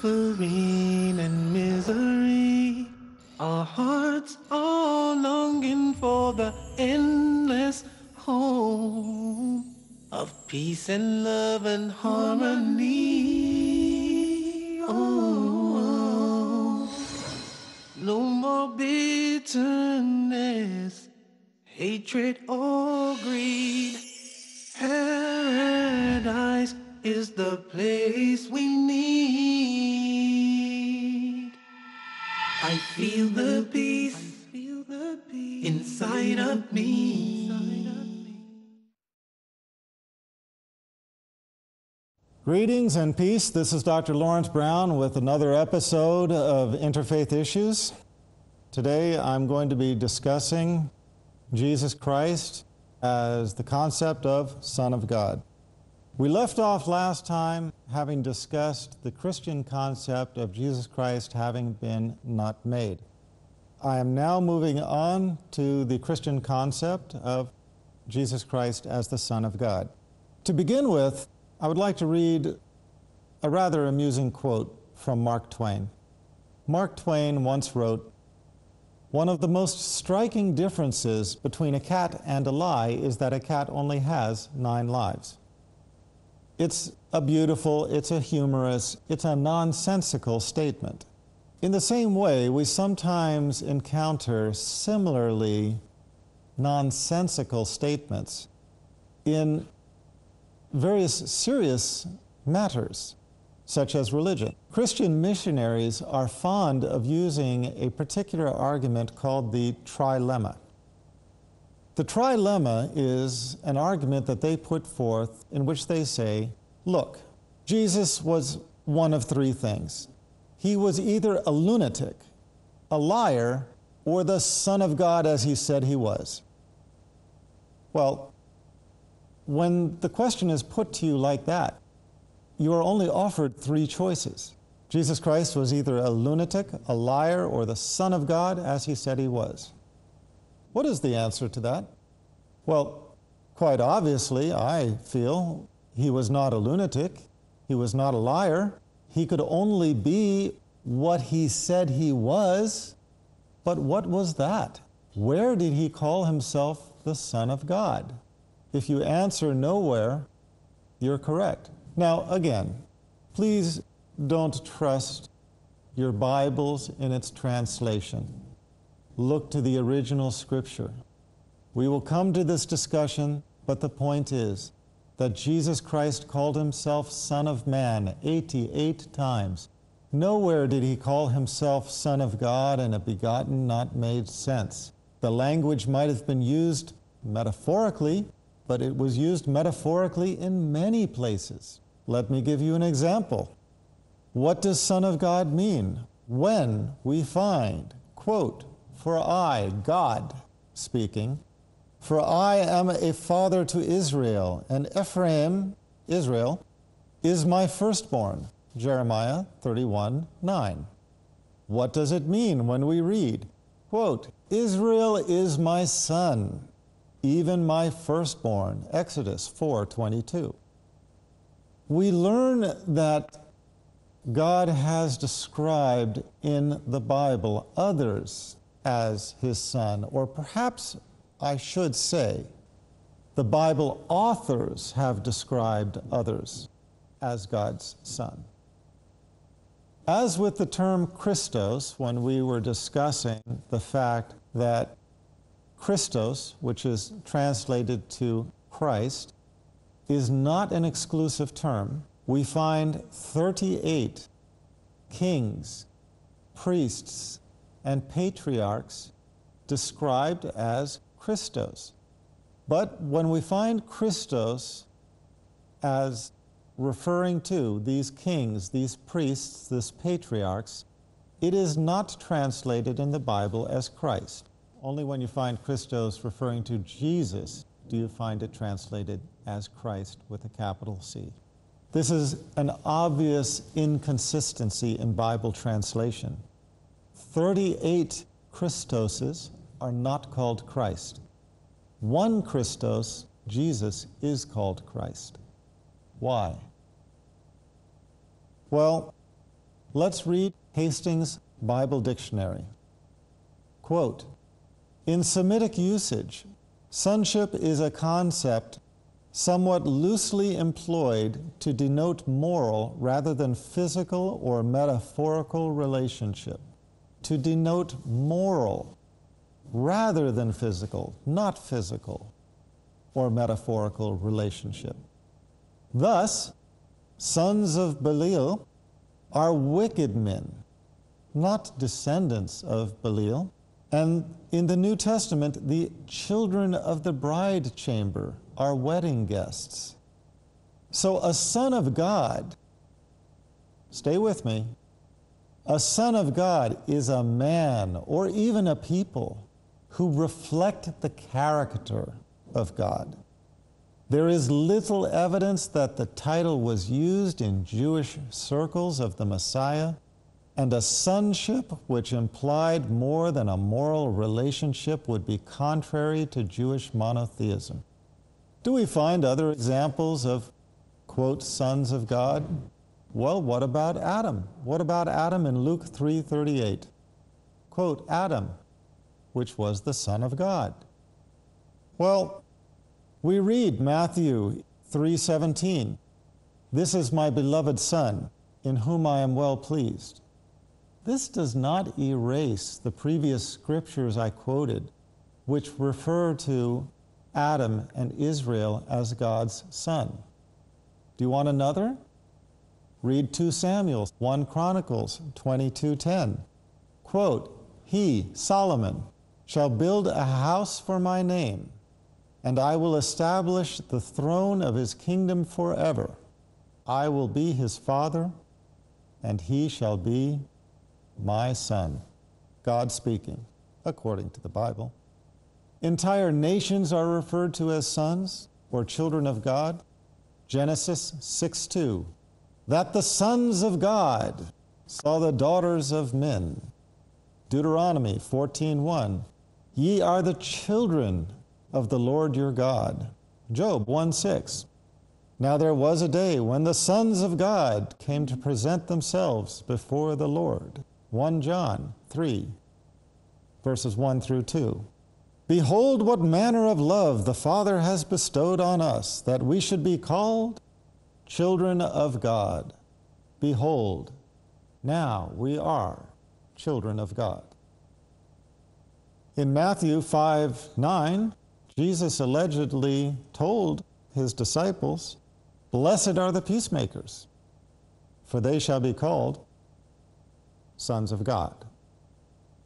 suffering and misery. Our hearts are longing for the endless home of peace and love and harmony. Oh, no more bitterness, hatred, or feel the peace, inside of me. Greetings and peace. This is Dr. Lawrence Brown with another episode of Interfaith Issues. Today I'm going to be discussing Jesus Christ as the concept of Son of God. We left off last time having discussed the Christian concept of Jesus Christ having been not made. I am now moving on to the Christian concept of Jesus Christ as the Son of God. To begin with, I would like to read a rather amusing quote from Mark Twain. Mark Twain once wrote, One of the most striking differences between a cat and a lie is that a cat only has nine lives. It's a beautiful, it's a humorous, it's a nonsensical statement. In the same way, we sometimes encounter similarly nonsensical statements in various serious matters, such as religion. Christian missionaries are fond of using a particular argument called the trilemma. The trilemma is an argument that they put forth in which they say, look, Jesus was one of three things. He was either a lunatic, a liar, or the Son of God as he said he was. Well, when the question is put to you like that, you are only offered three choices. Jesus Christ was either a lunatic, a liar, or the Son of God as he said he was. What is the answer to that? Well, quite obviously, I feel he was not a lunatic. He was not a liar. He could only be what he said he was. But what was that? Where did he call himself the Son of God? If you answer nowhere, you're correct. Now, again, please don't trust your Bibles in its translation. Look to the original scripture. We will come to this discussion, but the point is that Jesus Christ called himself Son of Man 88 times. Nowhere did he call himself Son of God in a begotten, not made sense. The language might have been used metaphorically, but it was used metaphorically in many places. Let me give you an example. What does Son of God mean? When we find, quote, for I, God, speaking, for I am a father to Israel, and Ephraim, Israel, is my firstborn. Jeremiah 31 9. What does it mean when we read, quote, Israel is my son, even my firstborn? Exodus 4 22. We learn that God has described in the Bible others as his son, or perhaps I should say, the Bible authors have described others as God's Son. As with the term Christos, when we were discussing the fact that Christos, which is translated to Christ, is not an exclusive term, we find 38 kings, priests, and patriarchs described as Christos. But when we find Christos as referring to these kings, these priests, these patriarchs, it is not translated in the Bible as Christ. Only when you find Christos referring to Jesus do you find it translated as Christ with a capital C. This is an obvious inconsistency in Bible translation. 38 Christoses are not called Christ. One Christos, Jesus, is called Christ. Why? Well, Let's read Hastings Bible Dictionary. Quote In Semitic usage, sonship is a concept somewhat loosely employed to denote moral rather than physical or metaphorical relationship. To denote moral rather than physical, not physical or metaphorical relationship. Thus, sons of Belial are wicked men, not descendants of Belial. And in the New Testament, the children of the bride chamber are wedding guests. So a son of God, stay with me, a son of God is a man or even a people who reflect the character of God. There is little evidence that the title was used in Jewish circles of the Messiah, and a sonship which implied more than a moral relationship would be contrary to Jewish monotheism. Do we find other examples of, quote, sons of God? Well, what about Adam? What about Adam in Luke 3:38? Quote, Adam, which was the son of God. Well, we read Matthew 3:17. This is my beloved son, in whom I am well pleased. This does not erase the previous scriptures I quoted, which refer to Adam and Israel as God's son. Do you want another? Read 2 Samuel, 1 Chronicles 22:10. Quote, "He, Solomon, shall build a house for my name, and I will establish the throne of his kingdom forever. I will be his father, and he shall be my son." God speaking, according to the Bible. Entire nations are referred to as sons or children of God. Genesis 6 2. That the sons of God saw the daughters of men. Deuteronomy 14 1. Ye are the children of the Lord your God. Job 1 6. Now there was a day when the sons of God came to present themselves before the Lord. 1 John 3, verses 1 through 2. Behold, what manner of love the Father has bestowed on us, that we should be called children of God. Behold, now we are children of God. In Matthew 5 9, Jesus allegedly told his disciples, Blessed are the peacemakers, for they shall be called sons of God.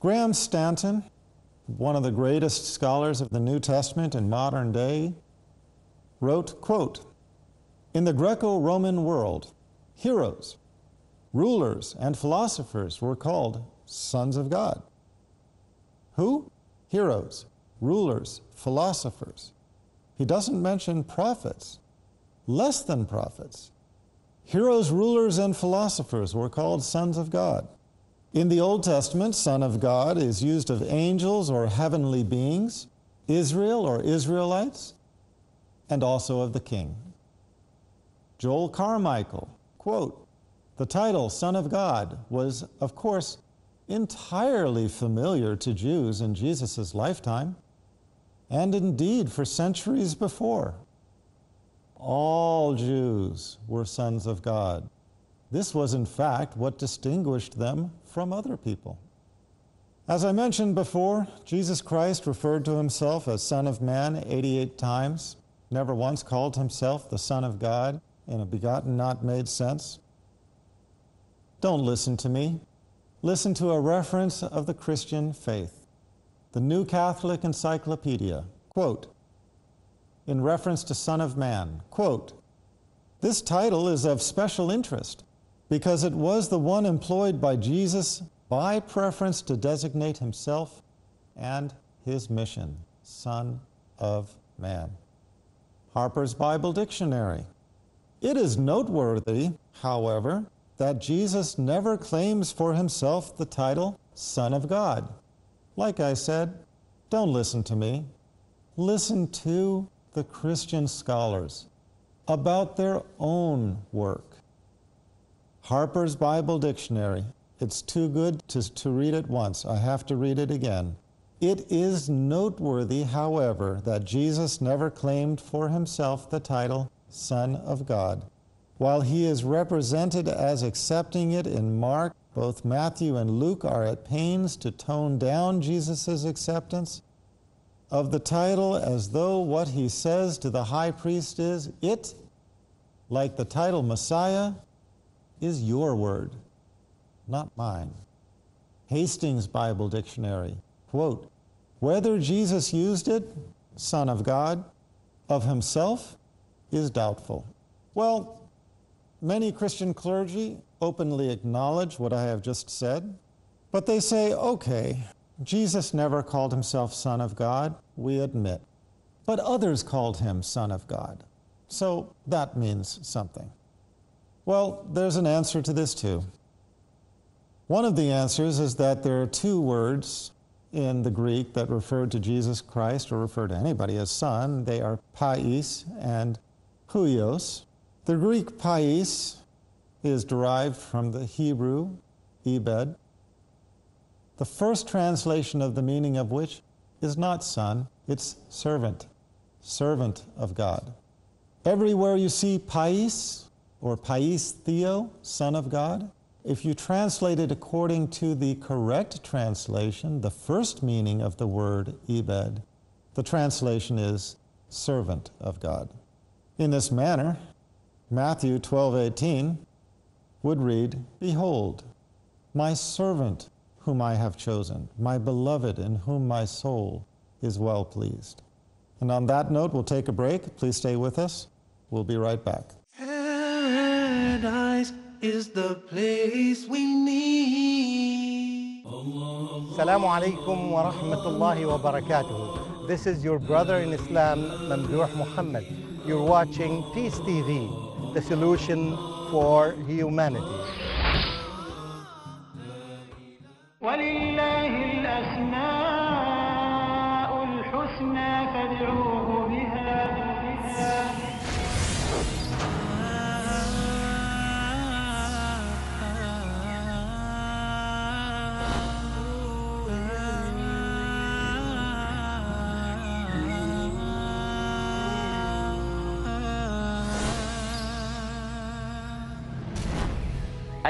Graham Stanton one of the greatest scholars of the New Testament in modern day, wrote, quote, In the Greco-Roman world, heroes, rulers, and philosophers were called sons of God. Who? Heroes, rulers, philosophers. He doesn't mention prophets, less than prophets. Heroes, rulers, and philosophers were called sons of God. In the Old Testament, Son of God is used of angels or heavenly beings, Israel or Israelites, and also of the king. Joel Carmichael, quote, the title Son of God was, of course, entirely familiar to Jews in Jesus' lifetime, and indeed for centuries before. All Jews were sons of God. This was, in fact, what distinguished them from other people. As I mentioned before, Jesus Christ referred to himself as Son of Man 88 times, never once called himself the Son of God in a begotten, not made sense. Don't listen to me. Listen to a reference of the Christian faith. The New Catholic Encyclopedia, quote, in reference to Son of Man, quote, this title is of special interest because it was the one employed by Jesus by preference to designate himself and his mission, Son of Man. Harper's Bible Dictionary. It is noteworthy, however, that Jesus never claims for himself the title Son of God. Like I said, don't listen to me. Listen to the Christian scholars about their own work. Harper's Bible Dictionary. It's too good to, to read it once. I have to read it again. It is noteworthy, however, that Jesus never claimed for himself the title Son of God. While he is represented as accepting it in Mark, both Matthew and Luke are at pains to tone down Jesus' acceptance of the title as though what he says to the high priest is, It, like the title Messiah, is your word, not mine. Hastings Bible Dictionary, quote, whether Jesus used it, Son of God, of himself, is doubtful. Well, many Christian clergy openly acknowledge what I have just said, but they say, okay, Jesus never called himself Son of God, we admit. But others called him Son of God. So that means something. Well, there's an answer to this too. One of the answers is that there are two words in the Greek that refer to Jesus Christ or refer to anybody as son. They are pais and huios. The Greek pais is derived from the Hebrew ebed, the first translation of the meaning of which is not son, it's servant, servant of God. Everywhere you see pais or pais theo, son of God, if you translate it according to the correct translation, the first meaning of the word ebed, the translation is servant of God. In this manner, Matthew 12:18 would read, "Behold, my servant whom I have chosen, my beloved in whom my soul is well pleased. And on that note, we'll take a break. Please stay with us. We'll be right back. Paradise is the place we need. Assalamu alaikum wa rahmatullahi wa barakatuh. This is your brother in Islam, Mamduh Muhammad. You're watching Peace TV, the solution for humanity. ولله الأسماء الحسنى فادعوه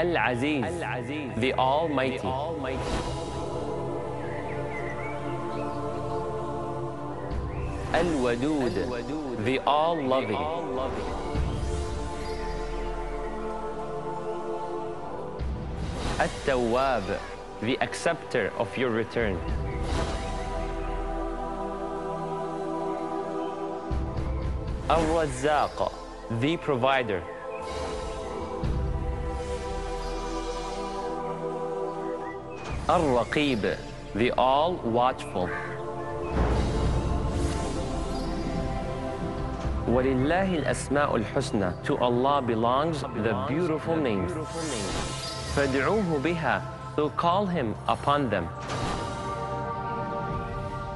Al-Aziz, Al-Aziz the Almighty. Al-Wadud, the All-Loving. At-Tawwab, the Acceptor of your return. Al-Razzaq, the Provider. Al-Raqib, the all-watchful. وَلِلَّهِ الْأَسْمَاءُ الْحُسْنَى To Allah belongs the beautiful names. فَادْعُوهُ بِهَا So call Him upon them.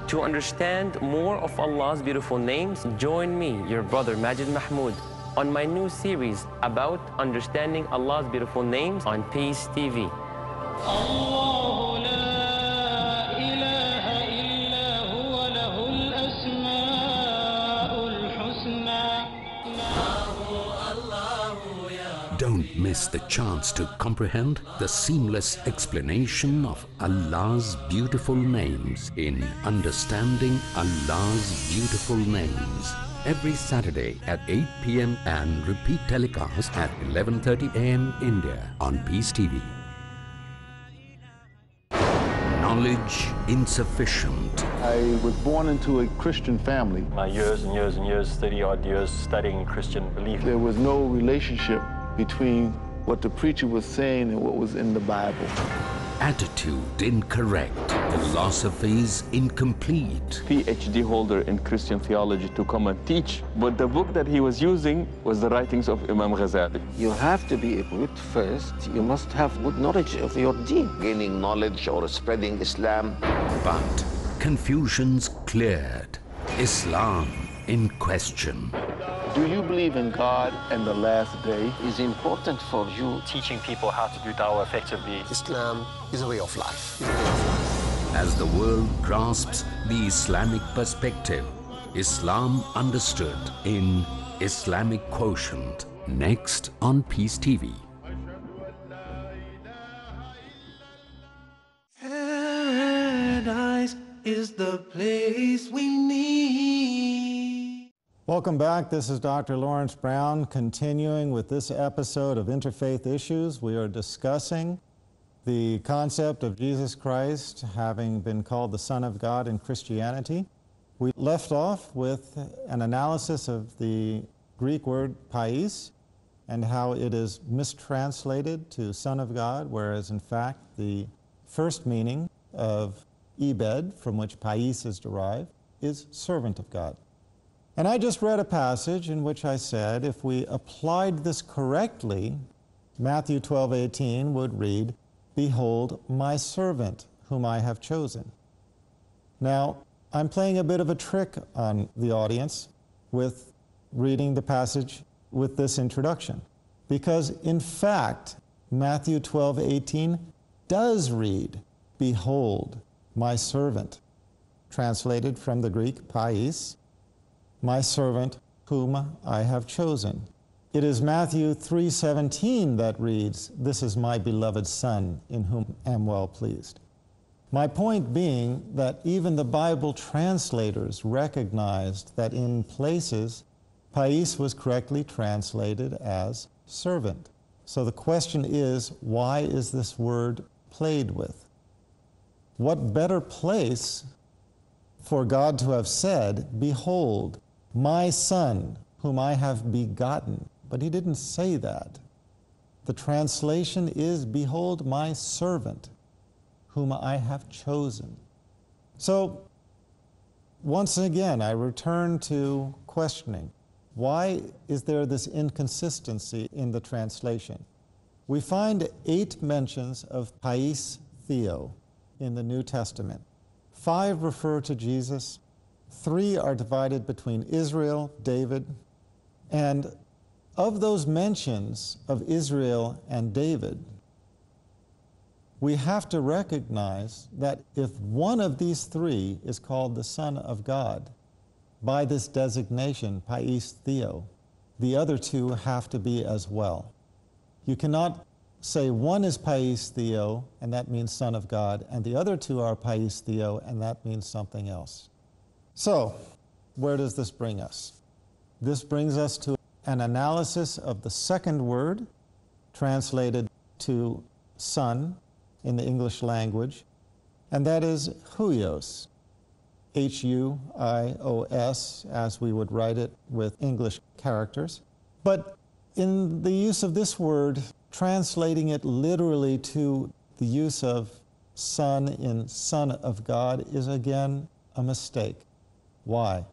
To understand more of Allah's beautiful names, join me, your brother Majid Mahmoud, on my new series about understanding Allah's beautiful names on Peace TV. Miss the chance to comprehend the seamless explanation of Allah's beautiful names in Understanding Allah's Beautiful Names. Every Saturday at 8 p.m. and repeat telecast at 11.30 a.m. India on Peace TV. Knowledge insufficient. I was born into a Christian family. my years and years and years, 30 odd years studying Christian belief. There was no relationship between what the preacher was saying and what was in the Bible. Attitude incorrect. Philosophies incomplete. PhD holder in Christian theology to come and teach. But the book that he was using was the writings of Imam Ghazali. You have to be equipped first. You must have good knowledge of your deen. gaining knowledge or spreading Islam. But confusions cleared. Islam in question. Do you believe in God and the last day? It's important for you. Teaching people how to do dawah effectively. Islam is a way of life. As the world grasps the Islamic perspective, Islam understood in Islamic Quotient. Next on Peace TV. Welcome back. This is Dr. Lawrence Brown continuing with this episode of Interfaith Issues. We are discussing the concept of Jesus Christ having been called the Son of God in Christianity. We left off with an analysis of the Greek word pais and how it is mistranslated to Son of God, whereas in fact the first meaning of Ebed, from which pais is derived, is servant of God. And I just read a passage in which I said if we applied this correctly, Matthew 12, 18 would read, Behold, my servant whom I have chosen. Now, I'm playing a bit of a trick on the audience with reading the passage with this introduction. Because in fact, Matthew 12, 18 does read, Behold, my servant, translated from the Greek pais, my servant whom I have chosen. It is Matthew 3:17 that reads, "This is my beloved son in whom I am well pleased." My point being that even the Bible translators recognized that in places pais was correctly translated as servant. So the question is, why is this word played with? What better place for God to have said, Behold, my son, whom I have begotten? But he didn't say that. The translation is, Behold, my servant, whom I have chosen. So, once again, I return to questioning why is there this inconsistency in the translation? We find eight mentions of pais theo in the New Testament. Five refer to Jesus, three are divided between Israel, David, and of those mentions of Israel and David, we have to recognize that if one of these three is called the Son of God by this designation, Pais Theo, the other two have to be as well. You cannot say one is Pais Theo, and that means Son of God, and the other two are Pais Theo, and that means something else. So, where does this bring us? This brings us to an analysis of the second word, translated to son in the English language, and that is huios, H U I O S, as we would write it with English characters. But in the use of this word, translating it literally to the use of son in Son of God is again a mistake. Why?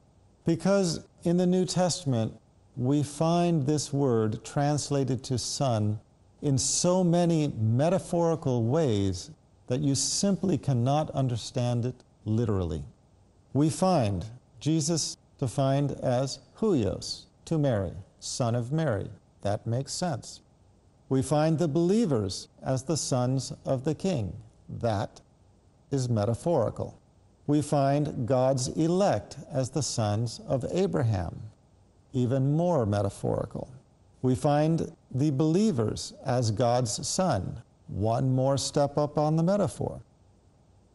Because in the New Testament, we find this word translated to son in so many metaphorical ways that you simply cannot understand it literally. We find Jesus defined as huios, to Mary, son of Mary. That makes sense. We find the believers as the sons of the king. That is metaphorical. We find God's elect as the sons of Abraham even more metaphorical. We find the believers as God's son, one more step up on the metaphor.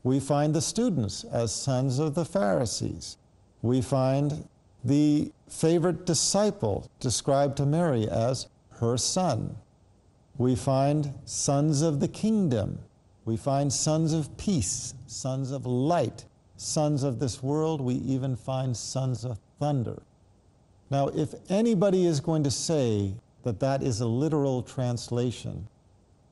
We find the students as sons of the Pharisees. We find the favorite disciple described to Mary as her son. We find sons of the kingdom. We find sons of peace, sons of light, sons of this world. We even find sons of thunder. Now, if anybody is going to say that that is a literal translation,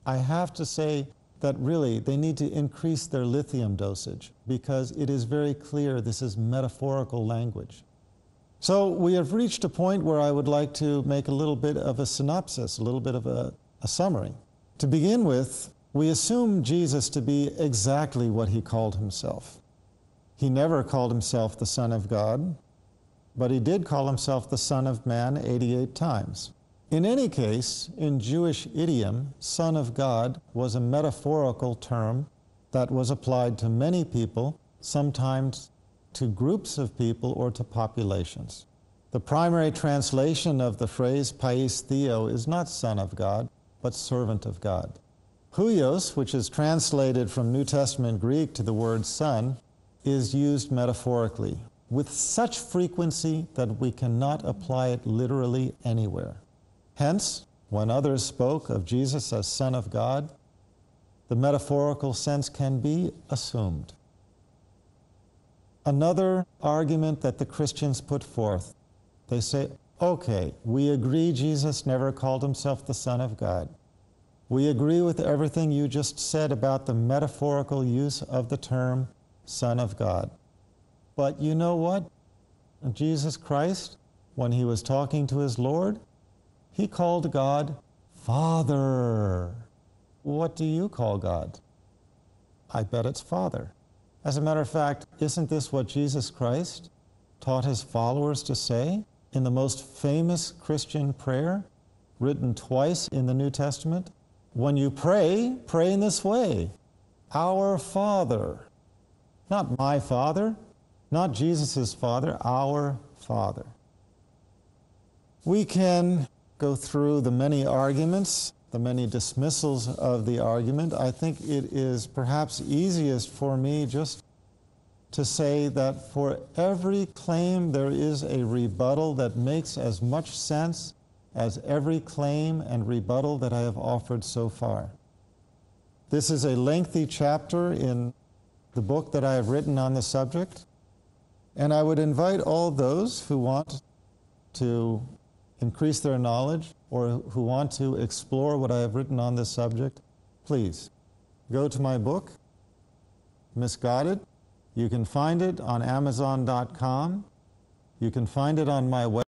I have to say that really they need to increase their lithium dosage because it is very clear this is metaphorical language. So we have reached a point where I would like to make a little bit of a synopsis, a little bit of a, a summary. To begin with, we assume Jesus to be exactly what he called himself. He never called himself the Son of God but he did call himself the Son of Man 88 times. In any case, in Jewish idiom, Son of God was a metaphorical term that was applied to many people, sometimes to groups of people or to populations. The primary translation of the phrase Pais Theo is not Son of God, but Servant of God. Huios, which is translated from New Testament Greek to the word Son, is used metaphorically with such frequency that we cannot apply it literally anywhere. Hence, when others spoke of Jesus as Son of God, the metaphorical sense can be assumed. Another argument that the Christians put forth they say, okay, we agree Jesus never called himself the Son of God. We agree with everything you just said about the metaphorical use of the term Son of God. But you know what? Jesus Christ, when he was talking to his Lord, he called God Father. What do you call God? I bet it's Father. As a matter of fact, isn't this what Jesus Christ taught his followers to say in the most famous Christian prayer, written twice in the New Testament? When you pray, pray in this way Our Father. Not my Father, not Jesus' Father, our Father. We can go through the many arguments, the many dismissals of the argument. I think it is perhaps easiest for me just to say that for every claim there is a rebuttal that makes as much sense as every claim and rebuttal that I have offered so far. This is a lengthy chapter in the book that I have written on the subject, and I would invite all those who want to increase their knowledge or who want to explore what I have written on this subject, please go to my book, Misguided. You can find it on Amazon.com. You can find it on my website.